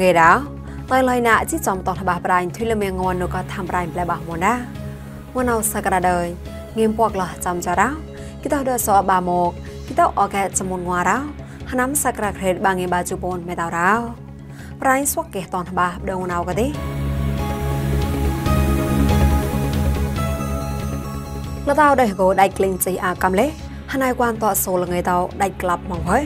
ងារោតៃឡៃណាជីចំតោះបះប្រៃធុយលមៀងងនក៏ធ្វើប្រៃប្លែបះមណាមណៅសក្តា đời ងៀមពកលះចំចារោគិតដល់សអបាមកគិតអកែចមុនងរោហណាំសក្តាក្រេតបាងេបាជូបូនមេតរោប្រៃស្វកកេតនបះដងណៅកទេលតៅដេះគោដៃក្លីងជីអាកំលេហណៃគួនតសូលងៃតៅដៃក្លាប់មកហើយ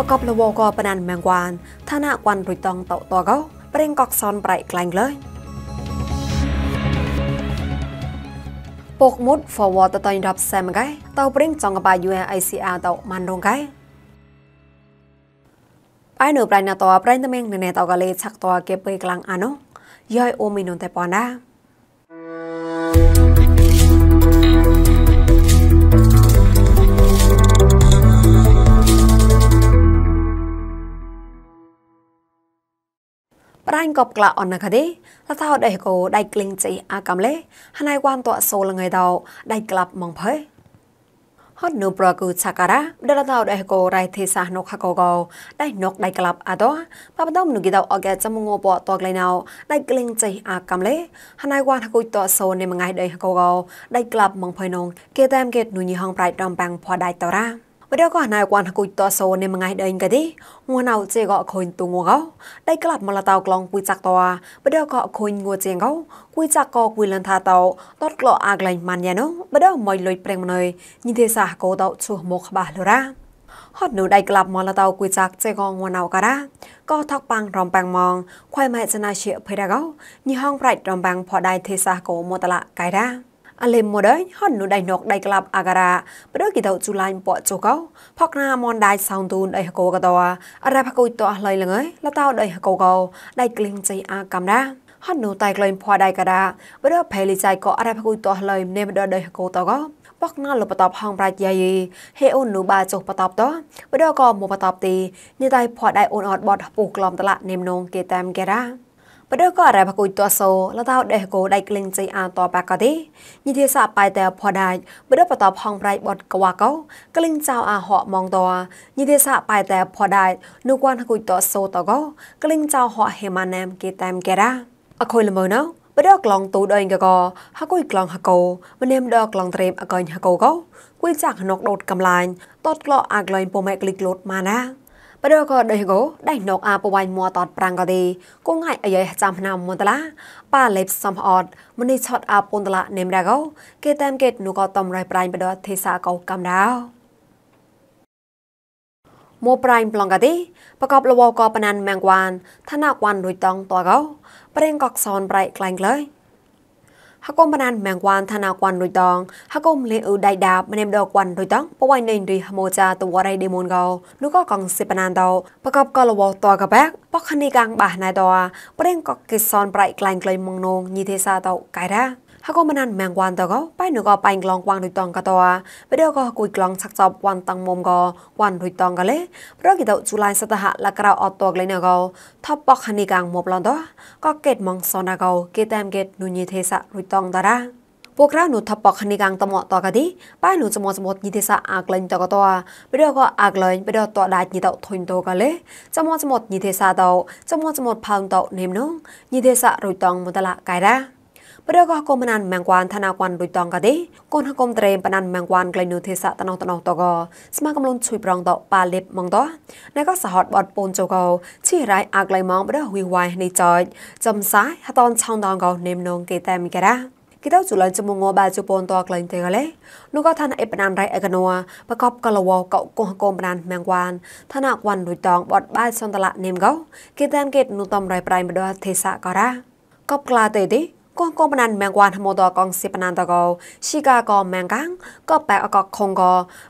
ប្រកបលវកបណានមងគួនឋានៈគួនរុយតងតតកោប្រេងកកសនប្រៃក្លាញ់លើពកមុត forward តតៃរាប់សែមកែតៅប្រេងចងកបា UNICR តៅម៉ាន់រងកែឯនៅប្រៃណាតប្រៃតមេងណែតកលេឆាក់តគេពេក្លាំងអានោះយាយអូមីនុនតែប៉ណ្ណាប្រា ញ់កបក្លាអនណកទេលតោដេកោដៃក្លីងជីអាកំលេហណៃវ៉ាន់តសូលងៃដោដៃក្លាប់ម៉ងភើហត់នូប្រកូឆាការ៉ាដលតោដេកោរៃទេសានុខកោកោដៃនុកដៃក្លាប់អាតោបបដំនុគីដោអកែចមងោបតក្លៃណៅដៃក្លីងជីអាកំលេហ ណៃវ៉ាន់ហគុយតសូនេមងៃដៃកោកោដៃក្លាប់ម៉ងភើនងគេតាមកេតនុញីហងប្រៃដំបាំងផដៃតរ៉ាបដក៏ណៃគួនគុយតសូនេមងៃដេងកទេងួនអោចេក៏ខុញទុងងោដៃក្លាប់មលតោក្លងពុយចាក់តបដក៏ខុញងួចេងោគួយចាក់ក៏គួយលនថាតោតតក្លោអាក្លែងម៉ាន់យ៉ានោះបដមិនលុយប្រេងមណយញីទេសាកោតោឈុះមកបាសលរ៉ាហត់នៅដៃក្លាប់មលតោគួយចាក់ចេកងួនអោការ៉ាក៏ថកប៉ាំងរំប៉ាំងម៉ងខ្វៃម៉ែចណាជាភេរកោញីហងប្រាច់រំប៉ាំងផដៃទេសាកោមតឡាកៃរ៉ា អលេមដៃហននុដៃណកដៃក្លាប់អាការ៉ាប្រគិតជូឡាញ់ពចូកោផកណាមនដៃសោងទូនដៃហកោកតអរ៉ាផកុយតអស់លៃលងលតោដៃហកោកោដៃក្លីងចៃអាកំដាហននុតៃក្លែងភ័ដៃកាដាប្រភេលីចៃកោអរ៉ាផកុយតអស់លៃនេមដដៃហកោតកោបកណាលបតបហងប្រាច់យាយហេអូននូបាចុះបតបតបដកមកបតបទីនេះដៃភ័ដៃអូនអត់បតពូក្លំតឡានេមនងគេតាមកេរ៉ា បដកអរ៉ាបកុយតសោលតោដេះកោដៃក្លិងចៃអាតបាកទេញិធិសាបាយតែផដាច់បដបតផងប្រៃបតកវកោក្លិងចៅអាហកមងតញិធិសាបាយតែផដាច់នុគួនហកុយតសោតកោក្លិងចៅហកហេម៉ាណាមគេតាមគេរ៉ាអខុយលមណោបដក្លងទូដេងកកហកុយក្លងហកោមនាមដក្លងត្រេបអកុញហកោកោគួយចាក់ណុកដូតកំឡាញ់តតក្លោអាក្លែងពុំឯក្លិកលូតម៉ាណា បដក៏ដេកោដៃណកអាបវៃមួតតប្រាំងក៏ទេគងងាយអាយចាំណាមមន្តឡាប៉ាលេបសំអត់មនីឆតអាពុនតឡានេមរ៉ាកោគេតាមកេតនូក៏តំរៃប្រាញ់បដទេសាកោកំដៅមកប្រាញ់ប្លងកាទេប្រកបលវកបណានម៉ាំងវ៉ានឋានៈវ៉ានរួយតងតកោប្រេងកកសនប្រៃក្លែងលើយ ហកុំបណានម៉ាំងវ៉ានឋានៈគួនរុយតងហកុំលេអ៊ូដៃដាបម្នេមដកគួនរុយតងបវៃនៃរីហមូចាតវរៃដេមុនកោនោះក៏កងសិបណានតោប្រកបកលវតកបាក់បកខនីកាំងបាសណៃតោប្រេងកកកិសនប្រៃក្លែងក្លែងមងនងញីទេសាតោកៃរ៉ា ហកមណានម៉ាំងវ៉ានតកបៃនកបៃក្លងគួងរុយតងកតោបដកគួយក្លងឆាក់ចប់វ៉ាន់តាំងមុំកវ៉ាន់រុយតងកលេប្រគិតជូឡៃសតហលក្រៅអត់តកលេណកោថបបកខនីកាំងមុបឡនតក៏កេតមងសនកោគេតាមកេតនុញីទេសារុយតងតារ៉ាពួកក្រៅនុថបកនីកាងតមតកទីបាយនុចមចមតញីទេសាអាក្លែងតកតបិរក៏អាក្លែងបិរតដាច់ញីតធុញតកលេចមចមតញីទេសាតចមចមតផោងតនេមនងញីទេសារុយតងមតឡាកៃរ៉ា បដកកុំណានម៉ាំងគួនឋានៈគួនរុយតងកទេកូនហកុំត្រេមបណានម៉ាំងគួនក្លែងនុទេសាតណោតណោតកស្មាកំលុនជួយប្រងតប៉ាលិបម៉ងតណែក៏សហតបតពូនជូកោឈីរ៉ៃអាក្លែងម៉ងបដវីវ៉ៃនេះចយចំសាយហតនឆောင်းតងកោនេមនងគេតែមីការ៉ាគិតជូលនចមងបាជពនតក្លែងទេកលេនោះក៏ឋានៈអេបណានរៃអកណួប្រកបកលវកោកោកោមបណានម៉ាងវ៉ានឋានៈវ៉ាន់រុយតងបតបាយសន្តលៈនេមកោគេតានកេតនុតំរៃប្រៃមដទេសៈករ៉ាកបក្លាទេទេ កងកងបណានមែងវ៉ានហមតកងសិបណានតកោស៊ីកាកមែងកាំងក៏បែកអកខងក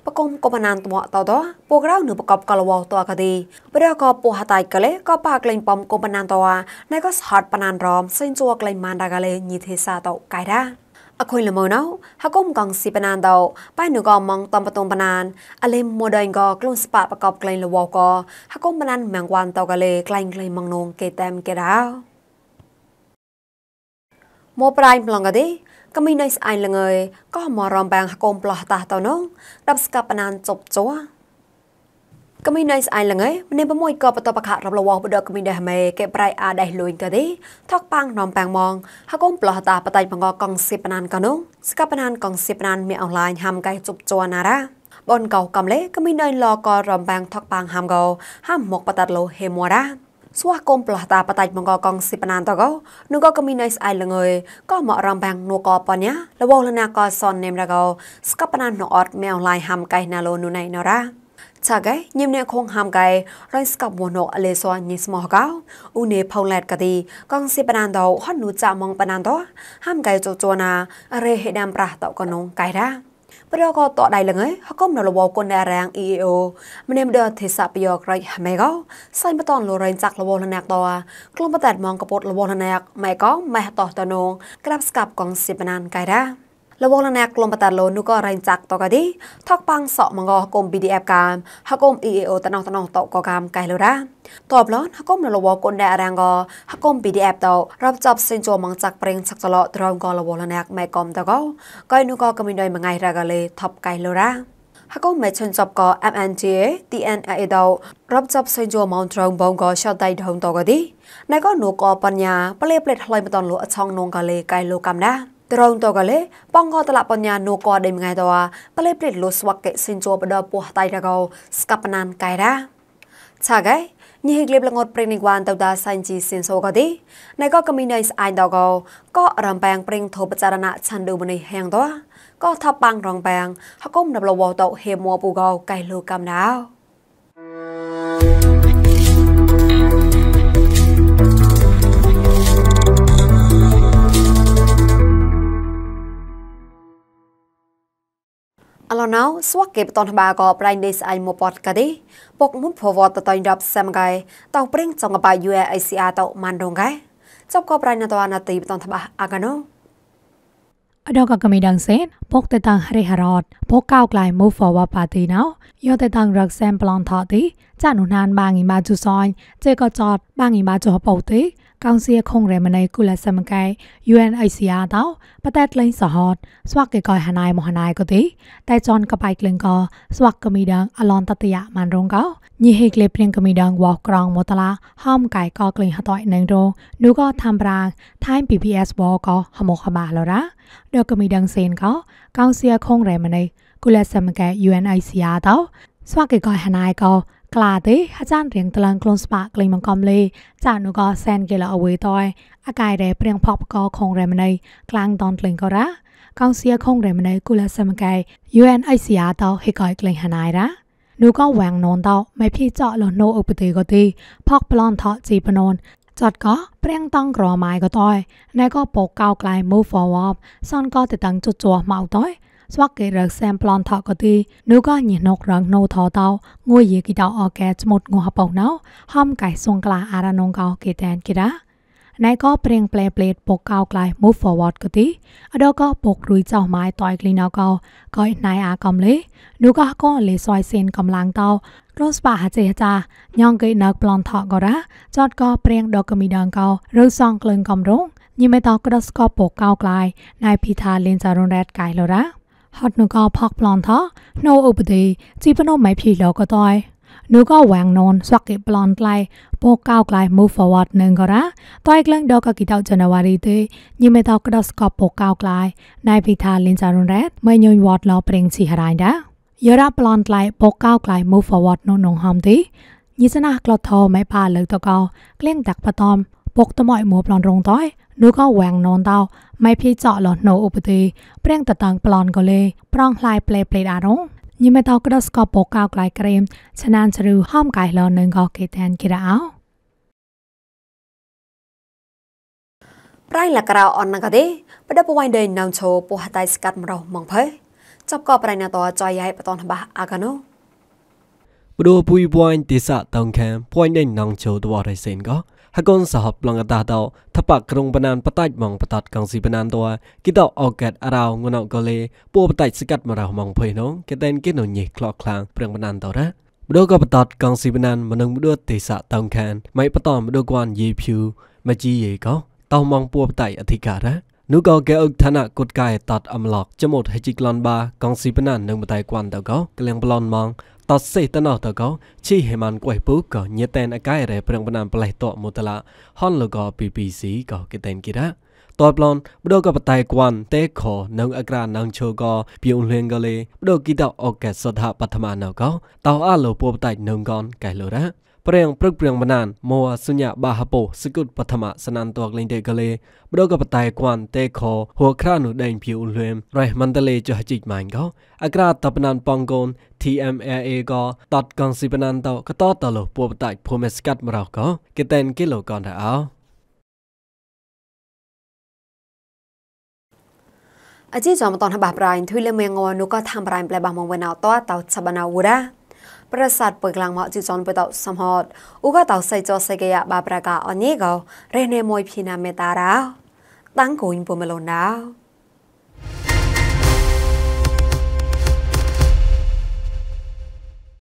បកុំកបណានតមតតពូក្រៅនៅបកបកលវតកទីប្រកបពូហតៃកលេក៏ប៉ាក្លែងបំកបណានតណៃក៏សហតបណានរមសិនជួក្លែងម៉ានដាកលេញីទេសាតកៃដាអខុយលមណៅហកុំកងស៊ីបណានដោបៃនុកមងតំបតុំបណានអលេមូដៃកក្លូនស្ប៉បកបក្លែងលវកហកុំបណានមែងវ៉ានតកលេក្លែងក្លែងម៉ងនងគេតាមកេដា មកប្រៃប្លងកទេក៏មាននៅស្អែកលងើយក៏មករំបាំងកុំប្លោះតាតទៅនោះដាប់ស្កាប់បណានជប់ជួកមីណៃស្អៃលងឯម្នេះប្រមួយក៏បតបខរបលវបដកមីដេមេកែប្រៃអាដៃលួយកទេថកប៉ាំងនំប៉ាំងម៉ងហកុំប្លោះតាបតៃបង្កកងសិបណានកណុស្កបណានកងសិបណានមានអនឡាញហាំកៃជប់ជួណារ៉ាបនកោកំលេកមីណៃលក៏រំបាំងថកប៉ាំងហាំកោហាំមកបតាត់លោហេមួរ៉ា ស្វះកុំប្លោះតាបតៃបង្កកងសិបណានតកោぬក៏កមីណៃស្អៃលងឯក៏មករំបាំងនូក៏បញ្ញាលវលណាក៏សននេមរកោស្កបណានណអត់មានអនឡាញហាំកៃណាលោនុណៃណរ៉ាចាកែញឹមអ្នកខងហាំកែរៃស្កបវណូអលេសវញិស្មោះកោអ៊ូនេផោឡែតកទីកងសិបណានដោហនុចាមងបណានដោហាំកែចចណារេហេដាំប្រាស់តកនងកៃរ៉ា ប្រកតដៃលងហកុំនលវគុនដារាង EAO ម្នេមដទេសពយោក្រៃហមេកោសៃបតនលរៃចាក់លវលណាក់តក្លុំបតាត់មងកពតលវលណាក់ម៉ែកោម៉ែតោតនងក្រាបស្កាប់កងសិបណានកៃរ៉ា លវលណាក្លុំបតាឡូនុក៏រៃចាក់តកទីថកប៉ាំងសក់មងកុំ PDF កាមហកុំ EAO តណោះតណោះតកកាមកៃលរ៉ាតបឡនហកុំលវគុនដែររាងកហកុំ PDF តរាប់ចាប់សិនចូលមងចាក់ប្រេងសាក់ចឡត្រងកលវលណាម៉ែកំតកកៃនុក៏កមីដៃមងៃរ៉ាកលេថប់កៃលរ៉ាហកុំមេជុនចប់ក៏ MNGA TNA ដៅរាប់ចាប់សិនចូលមងត្រងបងក៏ឆតដៃដងតកទីណៃក៏នូក៏បញ្ញាប្លេប្លេថ្លៃបតនលអឆងនងកលេកៃលោកំណា ត្រងតកលេបងកតលបញ្ញានូកដេមងៃតវប្លេព្រិតលុស្វកកេសិនជួបដពោះតៃរកោស្កបណានកៃរ៉ាឆាកៃញីហេក្លេបលងត់ព្រិនិកវ៉ានតដាសាញ់ជីសិនសូកទីណៃក៏កមីណៃស្អាយតកោក៏រំបាំងព្រិងធោបចារណៈឆាន់ដូមនេះហៀងតក៏ថាបាំងរងបាំងហកុំដបលវតហេមួពូកោកៃលូកំដៅ ឡណៅស្វកគេបតនបាក៏ប្រៃដេសអៃមពតកទេពុកមុនភវតតៃរាប់សាំកៃតោព្រិងចងបា UAICR តោម៉ាន់រងកៃចប់ក៏ប្រៃណតវណទីបតនបាអាកណូអដកកមីដងសេនពុកតតាំងរិហរតពុកកៅក្លៃ move forward party now យោតតាំងរកសែមប្លន់ថតទីចានុណានបាងីម៉ាជូសនចេក៏ចតបាងីម៉ាជូហបោទី ကောင်စီခုံရမနေကုလစမကဲ UNHCR တော့ပတက်လိန်စဟတ်စဝကေကဟနိုင်မဟနိုင်ကိုတိတဲချွန်ကပိုက်ကလင်ကစဝကမီဒန်အလွန်တတရမန်ရုံကောញីហេក្លេព្រៀងកមីដងវ៉ក្រងមតឡាហំកៃកក្លេងហតៃនឹងរងនូក៏ធ្វើប្រាងថៃ PPS វក៏ហមខបាឡរ៉ាដកមីដងសេនក៏កោងសៀខងរែម៉ណៃគុលសមកែ UNICR តោស្វាកេកហណៃក៏ ក្លាទេអាចារ្យរៀងតឡងក្លូនស្បាក្លេងមកកំលេចានុក៏សែនគេលអវេតយអាកាយរែព្រៀងផកក៏ខងរែម្នៃក្លាំងតនក្លេងក៏រ៉ាកោងសៀខងរែម្នៃគុលសមកែ UNICR តហេកយក្លេងហណៃរ៉ាนูก็แหวงนอนเตาไม่พี่เจาะหลโนอุปติก็ตีพอกปลอนเถาะจีปนนจอดก็เปรี้ยงต้องกรอไม้ก็ต้อยนายก็ปกเก้าไกล move forward ซ่อนก็ติดตั้งจุดจัวเมาต้อยสวักเกรักแซมปลอนทอกตีนูก็หยินกรังโนทอเตางวยยีกิดาออแกจมดงัวเป่าเนาห้อมไก่ทรงกลาอารานงเกาเกแตนกิดานายก็เปรียงเปล ស្វាក់គេរើសែមប្លនថកទីនោះក៏ញីណុករងណូថតោងួយយីគីតោអកែស្មុតងោះបោណោហំកៃសុងក្លាអារណងកោគេតានគីរ៉ាណៃក៏ព្រៀងផ្លែផ្លេតពកកោក្លាយ move forward ក៏ទីអដក៏ពករួយចោះម៉ាយតយក្លីណៅកោក៏ណៃអាកំលេនោះក៏ក៏លេសយសៀនកំឡាំងតោរស់បាចេតាញងកេណកប្លន់ថក៏រ៉ាចតក៏ព្រៀងដកមីដងកោរើសងក្លឹងកំរងញីមេតោក្រស្កពកកោក្លាយណៃភីថាលេនសារ៉ុនរ៉េតកៃលរ៉ា ហត់នូក៏ផកប្លន់ថណូឧបទេជីបណូមិនភីលក៏តយនូក៏វាងននស្វកគេប្លន់ក្លៃពោកៅក្លៃ move forward នឹងក៏រ៉ាតយក្លងដកគីតោ January ទេញិមេតោក្ដោស្កបពោកៅក្លៃណៃភីថាលិនចារុនរ៉េតមិនញញវត្តឡប្រេងស៊ីហរ៉ៃដាយរ៉ាប្លន់ក្លៃពោកៅក្លៃ move forward ននងហំទេញិសណាក្លត់ថមិនផាលើតកោក្លៀងតាក់បតំពុកតម៉ៃមួប្លន់រងតយ ลูกก็แหวงนอนเต้าไม่พี่เจาะหลอดโนอุปตีเปรียงตะตังปลอนก็เลยปรองลายเปลเปลดารงยิ่งไม่เต้ากระสกอปกาวกลายเกรมฉะนั้นจะรูห้อมกายหลอนหนึ่งก็เกแทนกิดาเอาប្រៃលក្រៅអនណកទេបដបវ៉ៃដេណោឈោពោះតៃស្កាត់មរោម៉ងផៃចាប់ក៏ប្រៃណតចយយ៉ៃបតនបាអាកាណូព្រោះពុយវ៉ៃទីសាតងខាំពុយដេណោឈោតវ៉រៃសេនក៏ ហកុនសហបឡងកតាតោថបកក្រុងបណានបតាច់ម៉ងបតាត់កងស៊ីបណានតោគិតអោកែតអរោងណៅកលេពូបតាច់ស្កាត់មរោម៉ងភុយនងកែតែនគិនញិក្លកខ្លាំងព្រៀងបណានតោរ៉ាបដូក៏បតាត់កងស៊ីបណានមនឹងបដូទេសៈតងខានមិនបតំបដូគួនយេភូមជីយេក៏តោម៉ងពូបតាច់អធិការ៉ានោះក៏កែអុកឋានៈគុតកាយតតអំឡកចមុតហេជីក្លនបាកងស៊ីបណាននឹងបតៃគួនតក៏ក្លៀងប្លន់ម៉ង តសេតណោតកោឈីហេម៉ាន់គួយពូកញេតែនអកាយរ៉េប្រងបណានប្លេះតមូតឡាហនលក PPC កោគេតែនគិរ៉ាតបឡនបដកបតៃគួនតេខនងអក្រានងឈោកពីឧលៀងកលេបដគីតអូកេសថាបឋមណកតោអាលោពបតៃនងកនកៃលោរ៉ា ព្រៀងព្រឹកព្រៀងបណានមោសុញ្ញាបាហពោសគុតបឋមសណានតកលេងតេកលេបដកបតៃគួនតេខហួក្រានុដេងពីឧលៀមរ៉េមន្តលេចហជីកម៉ាញ់កោអក្រាតបណានប៉ងកូន TMAA ក៏តតកងស៊ីបណានតកតតលោពបតៃភូមិស្កាត់មរកកគេតែនគីឡូកនតអោអជីចំតនបាប្រៃធុយលមេងងនូក៏ធ្វើប្រៃប្លែបមងវណៅតតសបណៅវរ៉ា ប្រសាទពើក្លាំងមកជីចនបតសំហតឧកតសៃចសៃកយបាប្រកាអនីកោរេនេមួយភីណាមេតារ៉ាតាំងគូនពុមឡូនដា